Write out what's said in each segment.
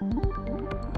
うん。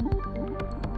you.